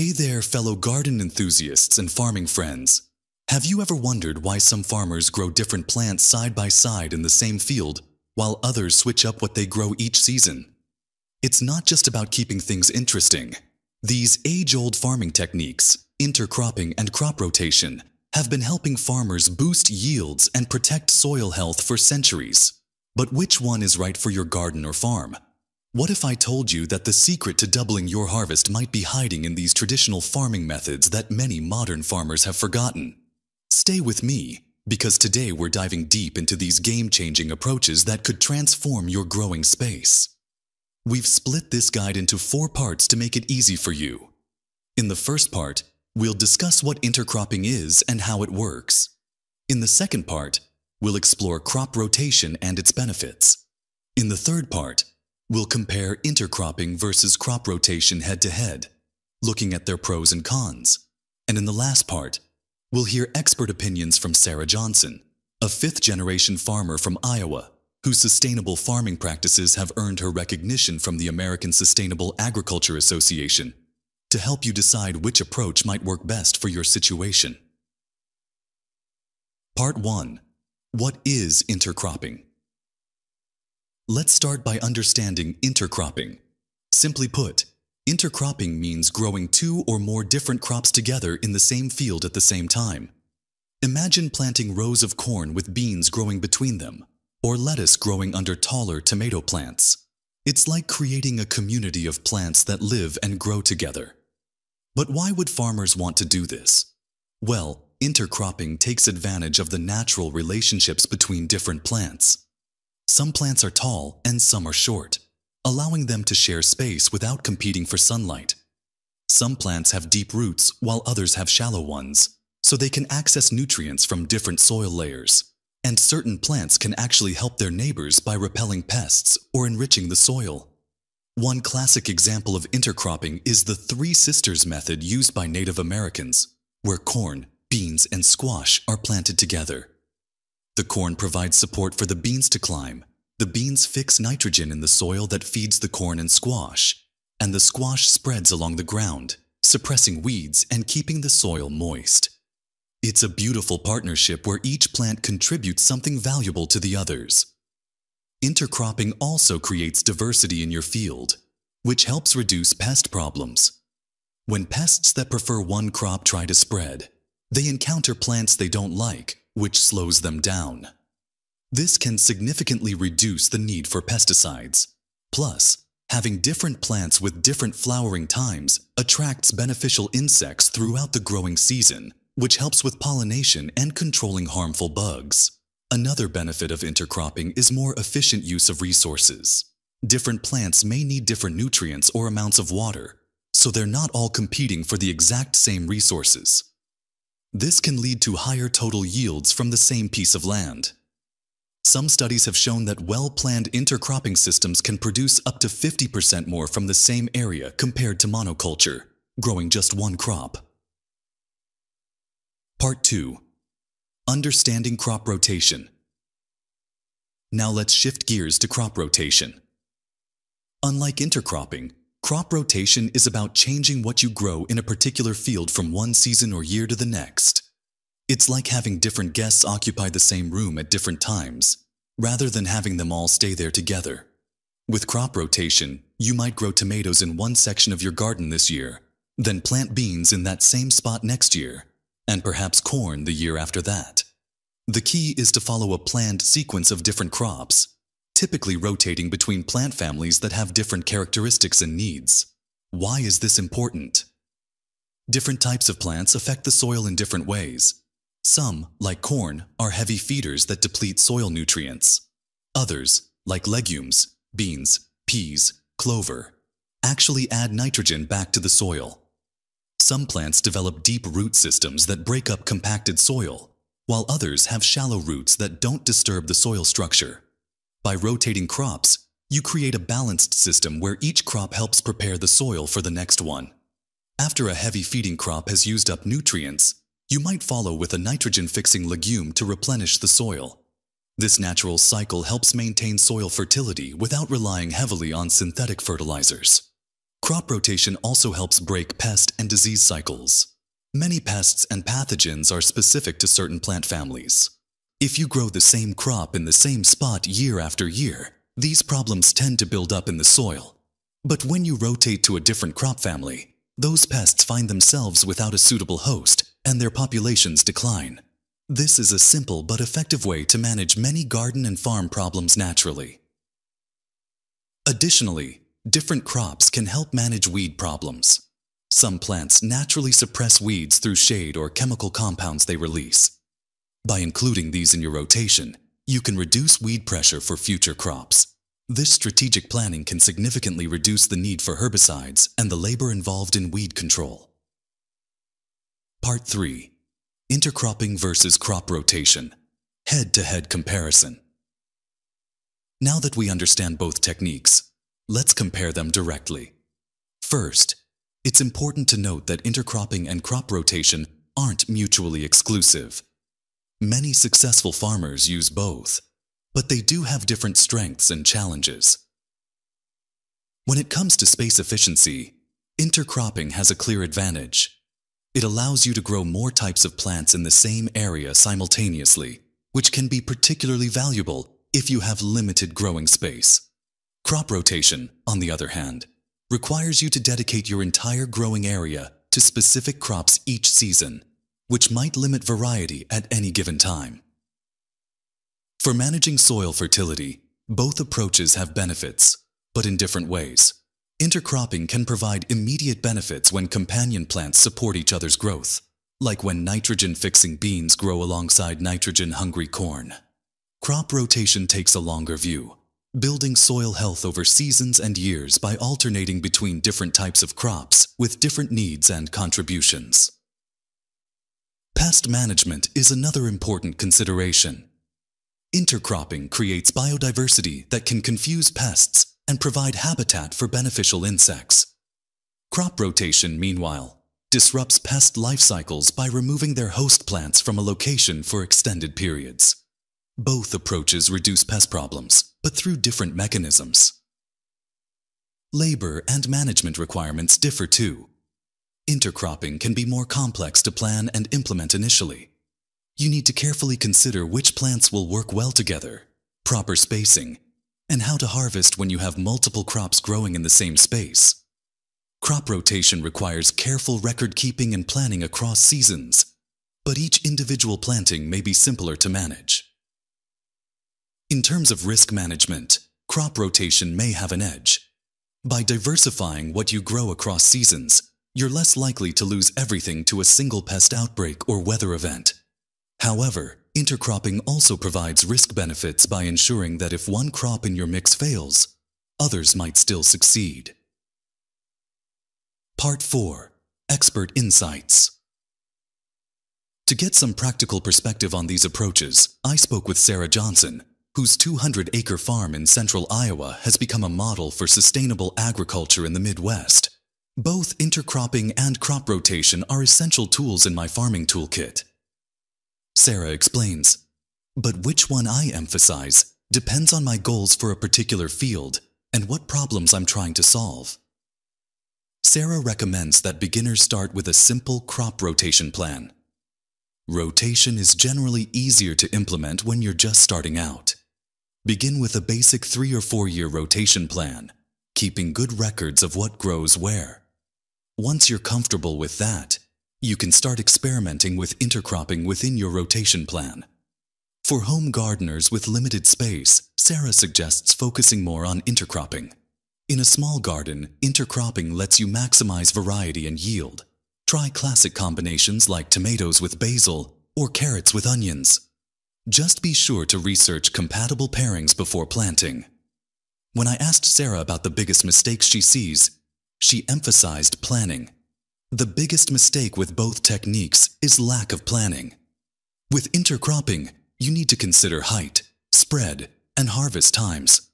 Hey there, fellow garden enthusiasts and farming friends. Have you ever wondered why some farmers grow different plants side by side in the same field, while others switch up what they grow each season? It's not just about keeping things interesting. These age-old farming techniques, intercropping and crop rotation, have been helping farmers boost yields and protect soil health for centuries. But which one is right for your garden or farm? What if I told you that the secret to doubling your harvest might be hiding in these traditional farming methods that many modern farmers have forgotten? Stay with me, because today we're diving deep into these game-changing approaches that could transform your growing space. We've split this guide into four parts to make it easy for you. In the first part, we'll discuss what intercropping is and how it works. In the second part, we'll explore crop rotation and its benefits. In the third part, We'll compare intercropping versus crop rotation head to head, looking at their pros and cons. And in the last part, we'll hear expert opinions from Sarah Johnson, a fifth generation farmer from Iowa, whose sustainable farming practices have earned her recognition from the American Sustainable Agriculture Association to help you decide which approach might work best for your situation. Part 1 What is intercropping? Let's start by understanding intercropping. Simply put, intercropping means growing two or more different crops together in the same field at the same time. Imagine planting rows of corn with beans growing between them, or lettuce growing under taller tomato plants. It's like creating a community of plants that live and grow together. But why would farmers want to do this? Well, intercropping takes advantage of the natural relationships between different plants. Some plants are tall and some are short, allowing them to share space without competing for sunlight. Some plants have deep roots while others have shallow ones, so they can access nutrients from different soil layers. And certain plants can actually help their neighbors by repelling pests or enriching the soil. One classic example of intercropping is the Three Sisters method used by Native Americans, where corn, beans, and squash are planted together. The corn provides support for the beans to climb. The beans fix nitrogen in the soil that feeds the corn and squash, and the squash spreads along the ground, suppressing weeds and keeping the soil moist. It's a beautiful partnership where each plant contributes something valuable to the others. Intercropping also creates diversity in your field, which helps reduce pest problems. When pests that prefer one crop try to spread, they encounter plants they don't like which slows them down. This can significantly reduce the need for pesticides. Plus, having different plants with different flowering times attracts beneficial insects throughout the growing season, which helps with pollination and controlling harmful bugs. Another benefit of intercropping is more efficient use of resources. Different plants may need different nutrients or amounts of water, so they're not all competing for the exact same resources. This can lead to higher total yields from the same piece of land. Some studies have shown that well-planned intercropping systems can produce up to 50% more from the same area compared to monoculture, growing just one crop. Part 2. Understanding crop rotation. Now let's shift gears to crop rotation. Unlike intercropping, Crop rotation is about changing what you grow in a particular field from one season or year to the next. It's like having different guests occupy the same room at different times, rather than having them all stay there together. With crop rotation, you might grow tomatoes in one section of your garden this year, then plant beans in that same spot next year, and perhaps corn the year after that. The key is to follow a planned sequence of different crops typically rotating between plant families that have different characteristics and needs. Why is this important? Different types of plants affect the soil in different ways. Some, like corn, are heavy feeders that deplete soil nutrients. Others, like legumes, beans, peas, clover, actually add nitrogen back to the soil. Some plants develop deep root systems that break up compacted soil, while others have shallow roots that don't disturb the soil structure. By rotating crops, you create a balanced system where each crop helps prepare the soil for the next one. After a heavy feeding crop has used up nutrients, you might follow with a nitrogen-fixing legume to replenish the soil. This natural cycle helps maintain soil fertility without relying heavily on synthetic fertilizers. Crop rotation also helps break pest and disease cycles. Many pests and pathogens are specific to certain plant families. If you grow the same crop in the same spot year after year, these problems tend to build up in the soil. But when you rotate to a different crop family, those pests find themselves without a suitable host and their populations decline. This is a simple but effective way to manage many garden and farm problems naturally. Additionally, different crops can help manage weed problems. Some plants naturally suppress weeds through shade or chemical compounds they release. By including these in your rotation, you can reduce weed pressure for future crops. This strategic planning can significantly reduce the need for herbicides and the labor involved in weed control. Part 3. Intercropping versus crop rotation. Head-to-head -head comparison. Now that we understand both techniques, let's compare them directly. First, it's important to note that intercropping and crop rotation aren't mutually exclusive. Many successful farmers use both but they do have different strengths and challenges. When it comes to space efficiency, intercropping has a clear advantage. It allows you to grow more types of plants in the same area simultaneously, which can be particularly valuable if you have limited growing space. Crop rotation, on the other hand, requires you to dedicate your entire growing area to specific crops each season, which might limit variety at any given time. For managing soil fertility, both approaches have benefits, but in different ways. Intercropping can provide immediate benefits when companion plants support each other's growth, like when nitrogen-fixing beans grow alongside nitrogen-hungry corn. Crop rotation takes a longer view, building soil health over seasons and years by alternating between different types of crops with different needs and contributions. Pest management is another important consideration. Intercropping creates biodiversity that can confuse pests and provide habitat for beneficial insects. Crop rotation, meanwhile, disrupts pest life cycles by removing their host plants from a location for extended periods. Both approaches reduce pest problems, but through different mechanisms. Labor and management requirements differ too. Intercropping can be more complex to plan and implement initially, you need to carefully consider which plants will work well together, proper spacing, and how to harvest when you have multiple crops growing in the same space. Crop rotation requires careful record keeping and planning across seasons, but each individual planting may be simpler to manage. In terms of risk management, crop rotation may have an edge. By diversifying what you grow across seasons, you're less likely to lose everything to a single pest outbreak or weather event. However, intercropping also provides risk benefits by ensuring that if one crop in your mix fails, others might still succeed. Part 4. Expert Insights To get some practical perspective on these approaches, I spoke with Sarah Johnson, whose 200-acre farm in central Iowa has become a model for sustainable agriculture in the Midwest. Both intercropping and crop rotation are essential tools in my farming toolkit. Sarah explains. But which one I emphasize depends on my goals for a particular field and what problems I'm trying to solve. Sarah recommends that beginners start with a simple crop rotation plan. Rotation is generally easier to implement when you're just starting out. Begin with a basic three or four year rotation plan, keeping good records of what grows where. Once you're comfortable with that, you can start experimenting with intercropping within your rotation plan. For home gardeners with limited space, Sarah suggests focusing more on intercropping. In a small garden, intercropping lets you maximize variety and yield. Try classic combinations like tomatoes with basil or carrots with onions. Just be sure to research compatible pairings before planting. When I asked Sarah about the biggest mistakes she sees, she emphasized planning. The biggest mistake with both techniques is lack of planning. With intercropping, you need to consider height, spread, and harvest times.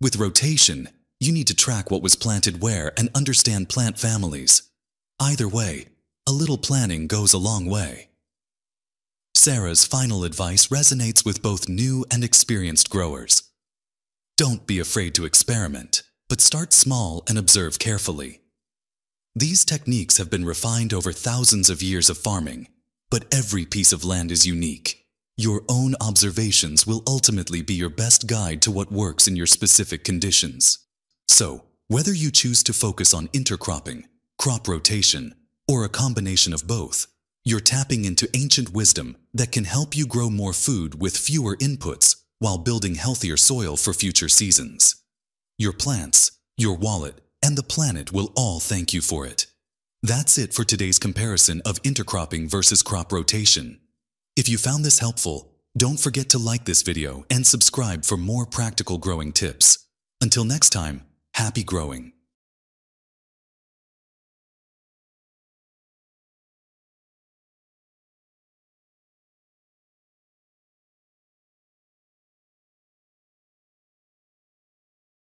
With rotation, you need to track what was planted where and understand plant families. Either way, a little planning goes a long way. Sarah's final advice resonates with both new and experienced growers. Don't be afraid to experiment, but start small and observe carefully. These techniques have been refined over thousands of years of farming, but every piece of land is unique. Your own observations will ultimately be your best guide to what works in your specific conditions. So, whether you choose to focus on intercropping, crop rotation, or a combination of both, you're tapping into ancient wisdom that can help you grow more food with fewer inputs while building healthier soil for future seasons. Your plants, your wallet, and the planet will all thank you for it. That's it for today's comparison of intercropping versus crop rotation. If you found this helpful, don't forget to like this video and subscribe for more practical growing tips. Until next time, happy growing.